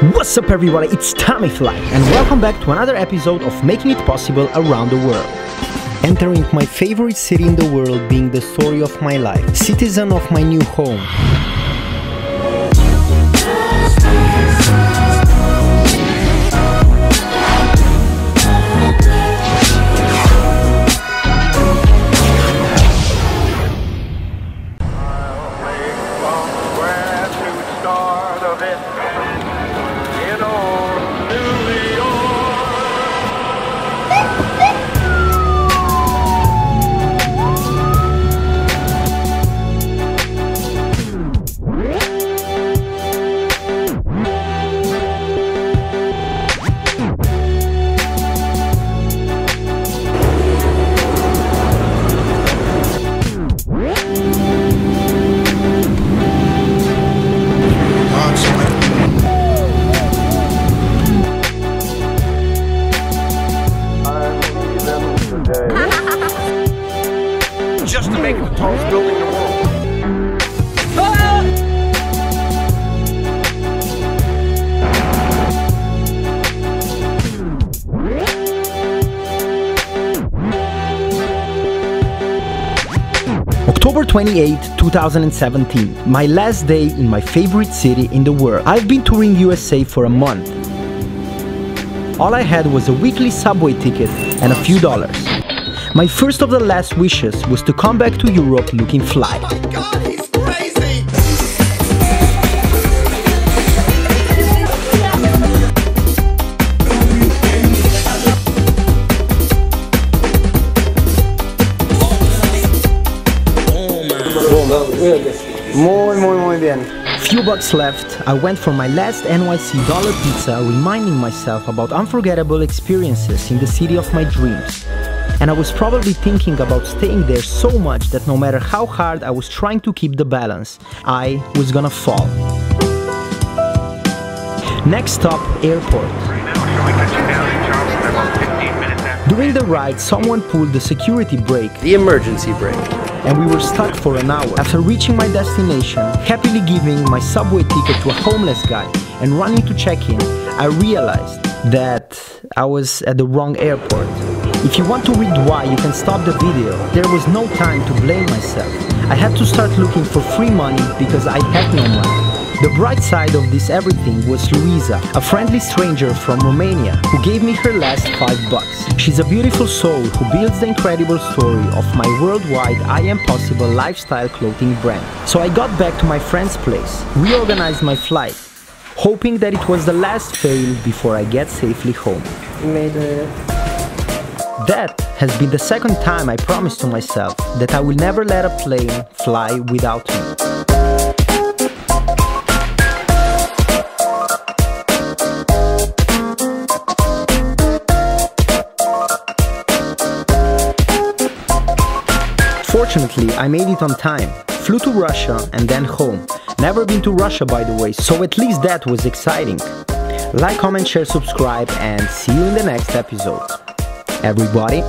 What's up everybody, it's TomiFly and welcome back to another episode of Making It Possible Around the World. Entering my favorite city in the world being the story of my life, citizen of my new home. To make it the tallest building in the world. October 28, 2017, my last day in my favorite city in the world. I've been touring USA for a month. All I had was a weekly subway ticket and a few dollars. My first of the last wishes was to come back to Europe looking fly. Oh God, he's crazy! Muy, muy, muy bien. Few bucks left, I went for my last NYC dollar pizza, reminding myself about unforgettable experiences in the city of my dreams. And I was probably thinking about staying there so much that no matter how hard I was trying to keep the balance, I was gonna fall. Next stop, airport. During the ride, someone pulled the security brake The emergency brake. and we were stuck for an hour. After reaching my destination, happily giving my subway ticket to a homeless guy and running to check in, I realized that I was at the wrong airport. If you want to read why, you can stop the video. There was no time to blame myself. I had to start looking for free money because I had no money. The bright side of this everything was Luisa, a friendly stranger from Romania who gave me her last 5 bucks. She's a beautiful soul who builds the incredible story of my worldwide I Am Possible lifestyle clothing brand. So I got back to my friend's place, reorganized my flight, hoping that it was the last fail before I get safely home. Made it. That has been the second time I promised to myself that I will never let a plane fly without me. Fortunately, I made it on time. Flew to Russia and then home. Never been to Russia by the way, so at least that was exciting. Like, comment, share, subscribe, and see you in the next episode. Everybody,